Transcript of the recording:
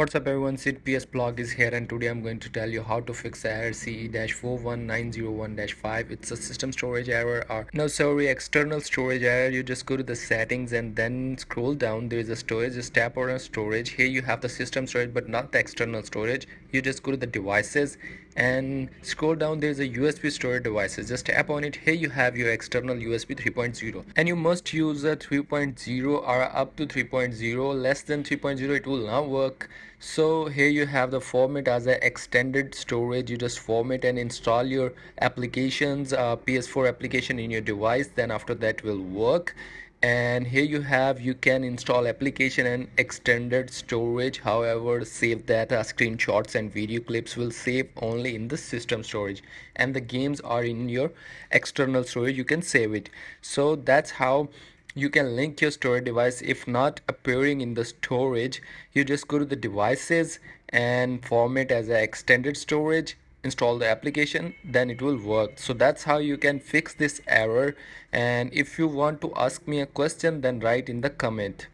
What's up everyone, SidPS blog is here and today I'm going to tell you how to fix error CE-41901-5. It's a system storage error or no sorry external storage error. You just go to the settings and then scroll down. There is a storage, just tap on storage. Here you have the system storage but not the external storage. You just go to the devices and scroll down there's a USB storage devices. Just tap on it. Here you have your external USB 3.0 and you must use a 3.0 or up to 3.0 less than 3.0 it will not work. So here you have the format as an extended storage. You just format and install your applications uh, ps4 application in your device. Then after that will work and here you have you can install application and extended storage. However save data screenshots and video clips will save only in the system storage. And the games are in your external storage you can save it. So that's how you can link your storage device. If not appearing in the storage you just go to the devices and format as an extended storage install the application then it will work. So that's how you can fix this error. And if you want to ask me a question then write in the comment